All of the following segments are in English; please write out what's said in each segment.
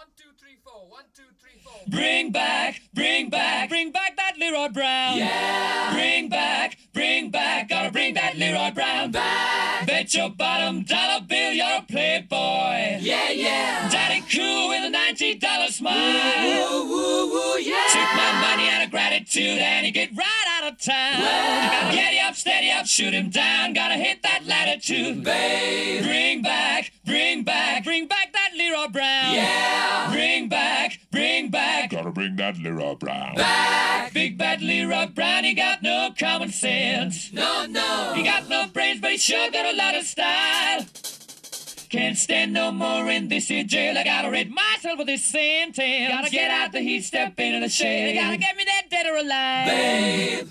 One, two, three, four. One, two, three, four. Bring back, bring back, bring back that Leroy Brown. Yeah. Bring back, bring back, gotta bring that Leroy Brown Back. Bet your bottom dollar bill you're a playboy. Yeah, yeah. Daddy cool with a ninety dollar smile. Woo, woo, woo, yeah. Took my money out of gratitude and he get right out of town. Well. Gotta get up, steady up, shoot him down. Gotta hit that latitude. Babe. Bring Brown. Yeah. Bring back, bring back, Gotta bring that Leroy Brown. Back. Big bad Leroy Brown, he got no common sense. No, no. He got no brains, but he sure got a lot of style. Can't stand no more in this here jail. I gotta rid myself of this sentence. Gotta get out the heat, step into the shade. Gotta get me that dead or alive. Babe.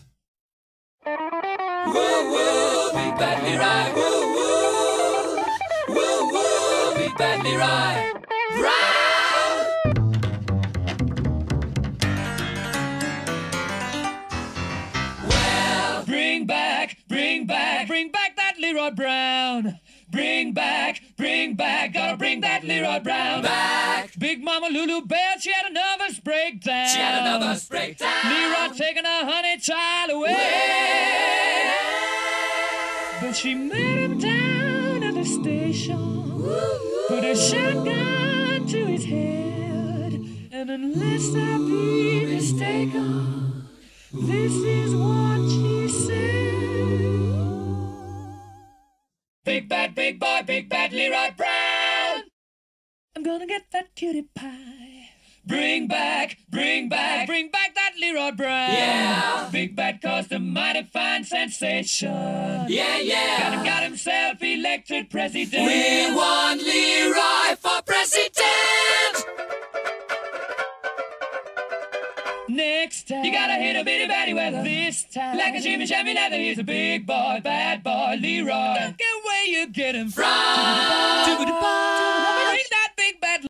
Woo, woo. Big bad Leroy. Woo. Woo. Leroy. Brown. Well. Bring back, bring back, bring back that Leroy Brown. Bring back, bring back, gotta bring that Leroy Brown. Back. Big Mama Lulu Bell, she had a nervous breakdown. She had a nervous breakdown. Leroy taking her honey child away. But she met him down at the station. Put a shotgun to his head. And unless I be mistaken, uh, this is what she said. Big bad, big boy, big bad Leroy Brown. I'm gonna get that cutie pie. Bring back, bring back, bring back Leroy Brown. Yeah. Big bad caused a mighty fine sensation. Yeah, Got, yeah. got himself elected president. We want Leroy for president. Next time, you gotta hit a bitty batty weather. This time, like a Jimmy Chevy leather, he's a big boy, bad boy, Leroy. Don't get where you get him From.